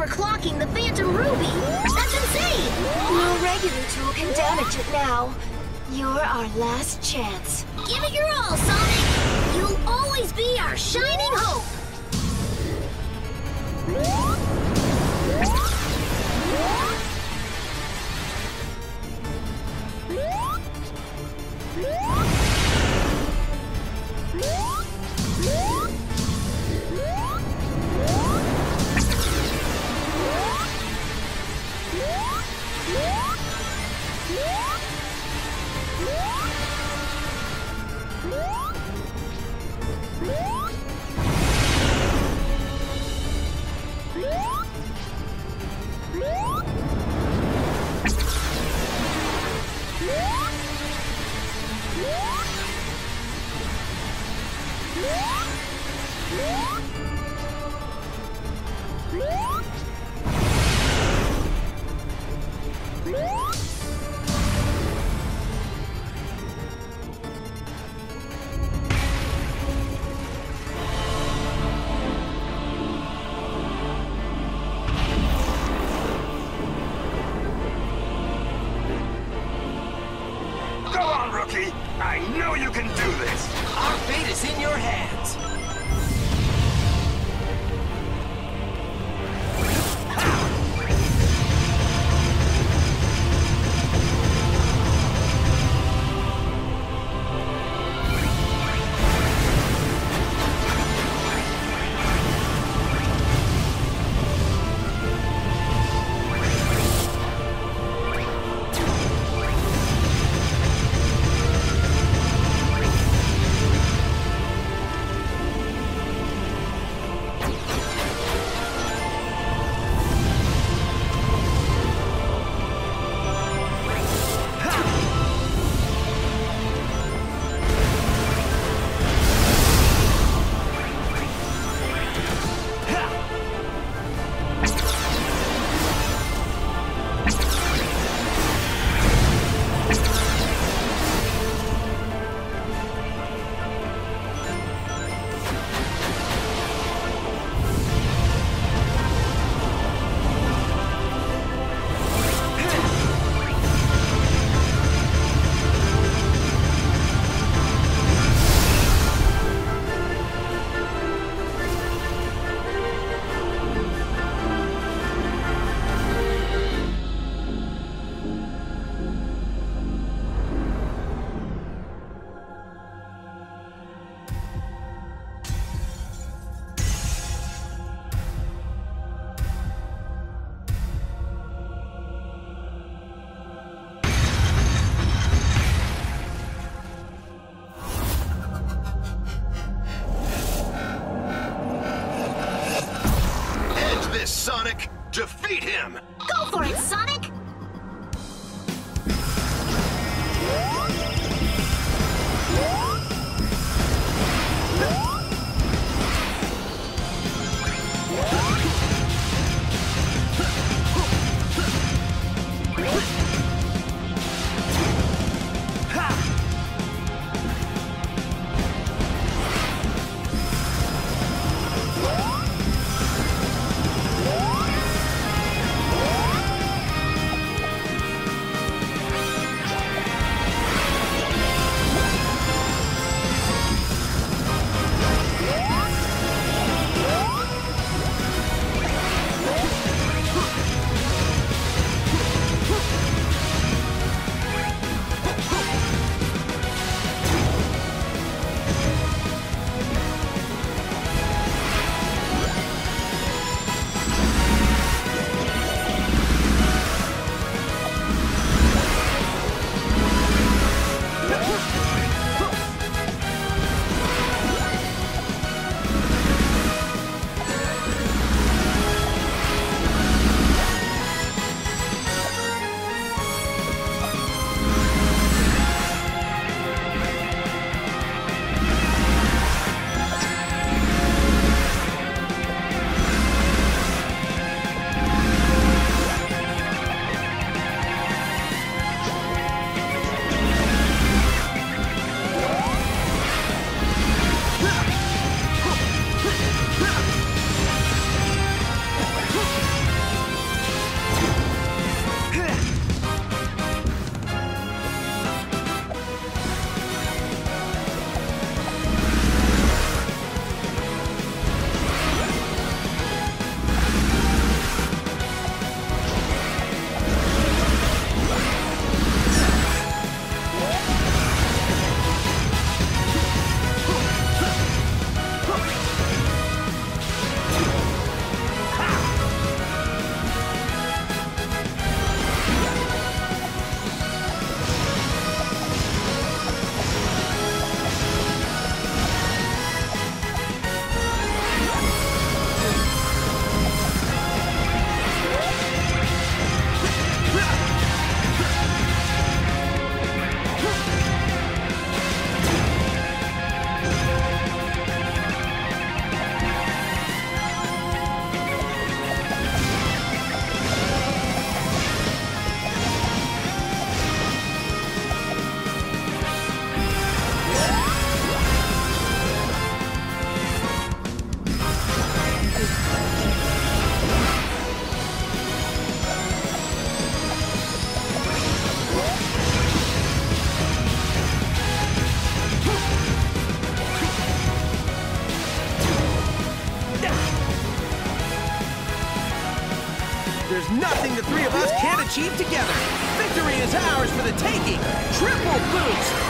overclocking the Phantom Ruby. That's insane! No regular tool can damage it now. You're our last chance. Give it your all, Sonic! You'll always be our shining hope! Woo! Woo! I know you can do this! Our fate is in your hands. Achieve together. Victory is ours for the taking. Triple boost.